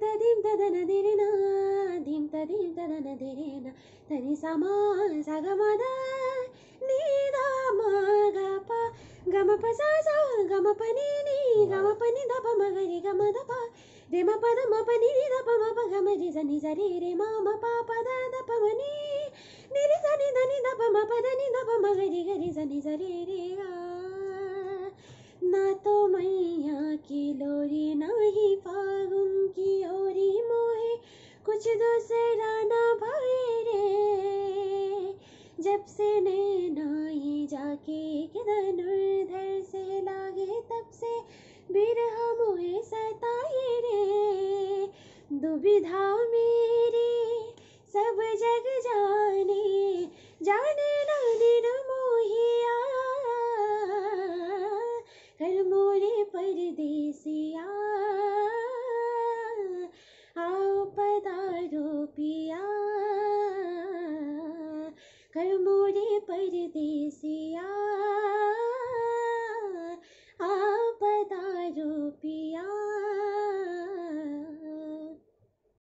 Theme ததன திரினா theme ததீம் ததன திரினா தனி சமா சகமத நீதாமாக கம பசாசா கம பனி நீ கம பனி தப மகரி கம தப ரிம பத ம பனி ரி தப ம ப கம ரி சனி சரி ரி மா ம ப பத தப மனி நிரி சனி தனி தப ம பத நி தப மகரி கரி சனி சரி ரி गा ना तो मैया की लोरी ना ही फागुन की कुछ दूसरा ना भाई रे। जब से नैनाई जाके किधर से लागे, तब से बिरह मोहे सताए रे। दुविधा मेरी कर मोरे परदेसिया